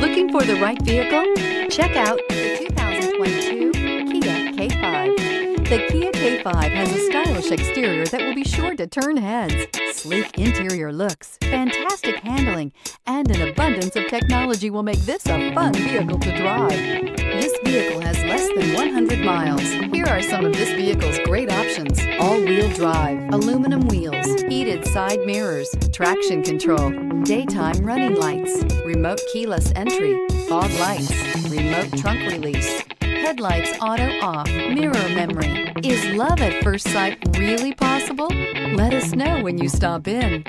Looking for the right vehicle? Check out the 2022 Kia K5. The Kia K5 has a stylish exterior that will be sure to turn heads, sleek interior looks, fantastic handling, and an abundance of technology will make this a fun vehicle to drive. This vehicle All-wheel drive, aluminum wheels, heated side mirrors, traction control, daytime running lights, remote keyless entry, fog lights, remote trunk release, headlights auto off, mirror memory. Is love at first sight really possible? Let us know when you stop in.